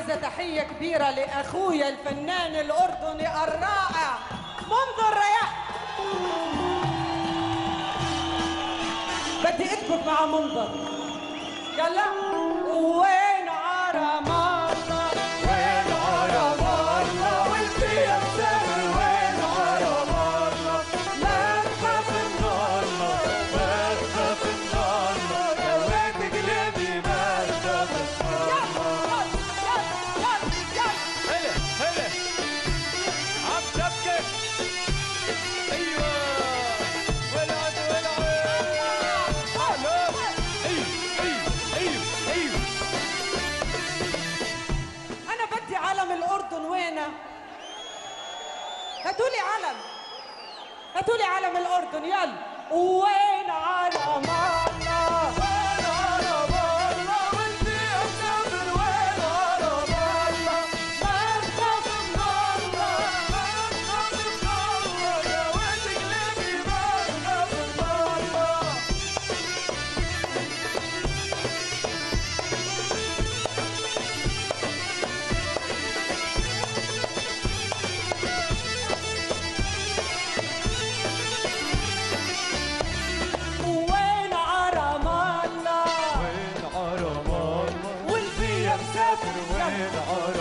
عايزة تحية كبيرة لأخويا الفنان الأردني الرائع. منذر رياح بدي أدكك مع منذر يلا. هاتولي علم. هاتولي علم الأردن يلا. وين علم Where